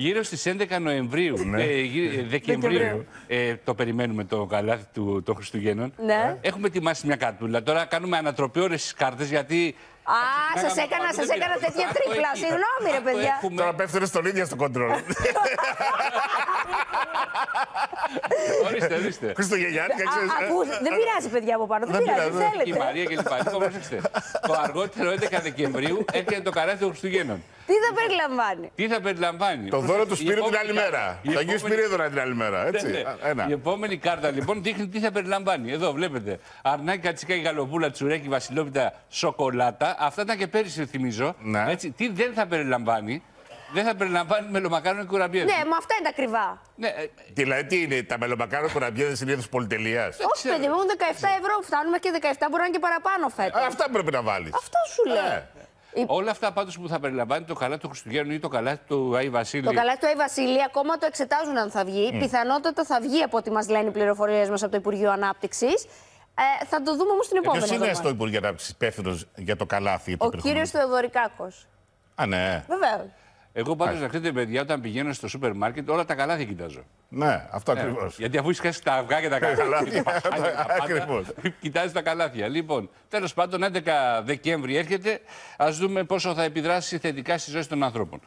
Γύρω στις 11 Νοεμβρίου, ε, γύρω- ε, Δεκεμβρίου, ε, το περιμένουμε το καλάθι του, των Χριστουγέννων. Ναι. Έχουμε ετοιμάσει μια καρτούλα. Τώρα κάνουμε ανατροπή όλες τις κάρτες γιατί. Α, σας έκανα, σας έκανα τέτοια τρίπλα. Συγγνώμη, ρε παιδιά. Έχουμε... Τώρα πέφτουν στον ίδιο στο κοντρόλ. ορίστε, ορίστε. Χριστουγεννιάτικα, Α, ξέρεις. ε, ακούς, δεν πειράζει, παιδιά από πάνω. Δεν Δεν πειράζει, πειράζει. Και η θέλετε. Μαρία και λοιπά. Λοιπόν, προσέξτε. Το αργότερο 11 Δεκεμβρίου έρχεται το καλάθι των Χριστουγέννων. Τι θα περιλαμβάνει; Τι θα περιλαμβάνει; Το δώρο του Η Σπύρου την επόμενη άλλη κάρτα- μέρα. η Το Αγίου επόμενη- Σπυρίδωνα την άλλη μέρα. Έτσι. Ναι, ναι. Α, Ένα. Η επόμενη κάρτα λοιπόν δείχνει τι θα περιλαμβάνει. Εδώ βλέπετε. Αρνάκι, κατσικάκι, γαλοπούλα, τσουρέκι, βασιλόπιτα, σοκολάτα. Αυτά ήταν και πέρυσι, θυμίζω. Ναι. Έτσι, τι δεν θα περιλαμβάνει; Δεν θα περιλαμβάνει μελομακάρονο και κουραμπιέδι. Ναι, μα αυτά είναι τα ακριβά. Ναι, ε, Δηλαδή, τι είναι, τα μελομακάρο κουραμπιέδε είναι είδο πολυτελεία. Όχι, παιδί μου, 17 ευρώ φτάνουμε και 17 μπορεί να είναι και παραπάνω φέτος. Αυτά πρέπει να βάλεις. Αυτό σου λέω. Ε. όλα αυτά πάντως που θα περιλαμβάνει το καλάθι του Χριστουγέννου ή το καλάθι του Άι Βασίλη. Το καλάθι του Άι Βασίλη ακόμα το εξετάζουν αν θα βγει. Πιθανότατα θα βγει από ό,τι μας λένε οι πληροφορίες μας από το Υπουργείο Ανάπτυξης. Ε, θα το δούμε όμως την επόμενη. Ποιο είναι εβδομάδα. στο Υπουργείο Ανάπτυξης υπεύθυνος για το καλάθι. το Ο περιεχόμενο; κύριος Θεοδωρικάκος. Α, ναι. Βεβαίως. Εγώ πάντως να ξέρετε, παιδιά, όταν πηγαίνω στο σούπερ μάρκετ, όλα τα καλάθια κοιτάζω. Ναι, αυτό ακριβώς. Γιατί αφού είσαι τα αυγά και τα καλάθια. καλάθια, ακριβώς. Κοιτάζεις τα καλάθια. Λοιπόν, τέλος πάντων, 11 Δεκέμβρη έρχεται. Α δούμε πόσο θα επιδράσει θετικά στη ζωή των ανθρώπων.